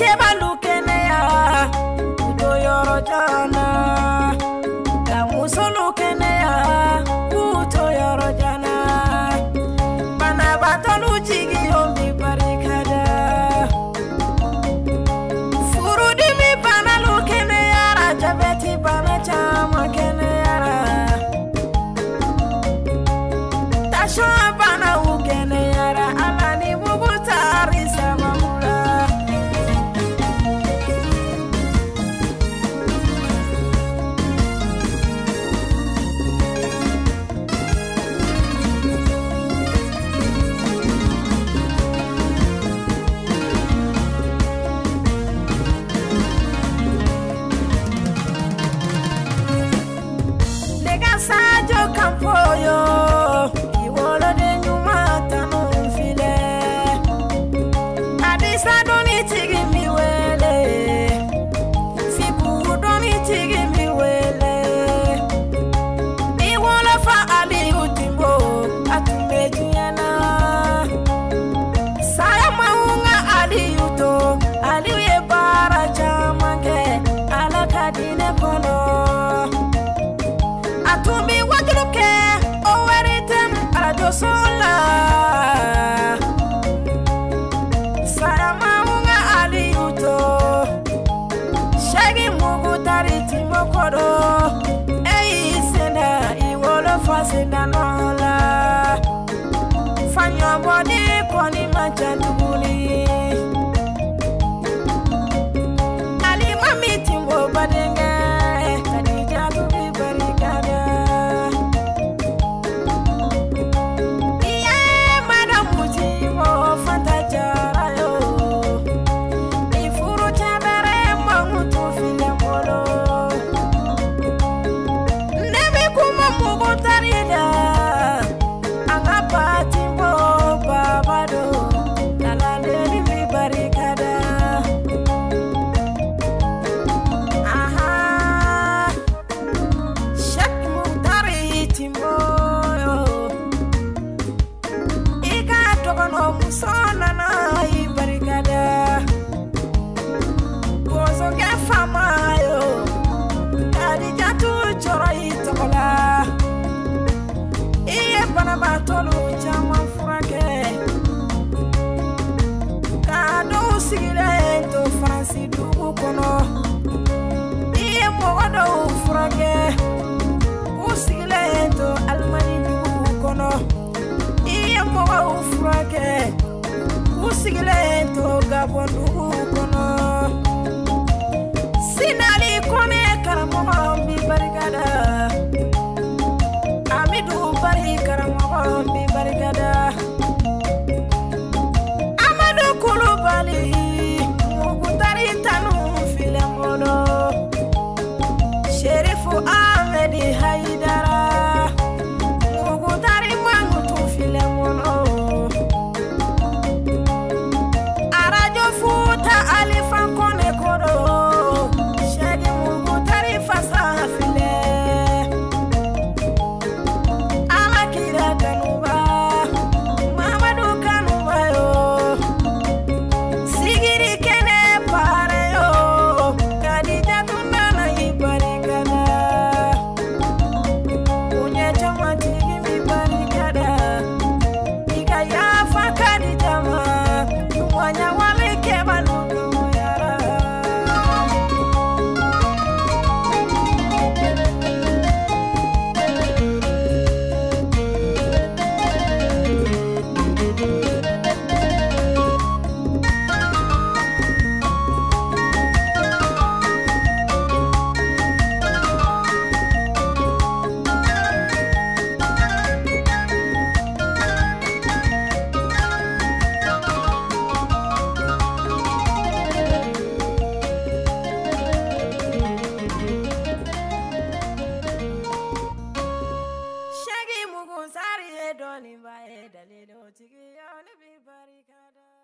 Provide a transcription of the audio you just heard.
先吧。fanyɔbɔde kɔni ma ca tuguni alima mi tinbo badenkɛ sigira ye to faransi dugu kɔnɔ i ye mɔgɔ dɔw furakɛ u sigira ye to alimani dugu kɔnɔ i ye mɔgɔw furakɛ u sigira ye to gabɔn dugu kɔnɔ sinali kɔmi karamɔgɔ bi barika da amidu bari karamɔgɔ bi barika da dɔɔninba ye dalilu tigi ye ne b'i barikada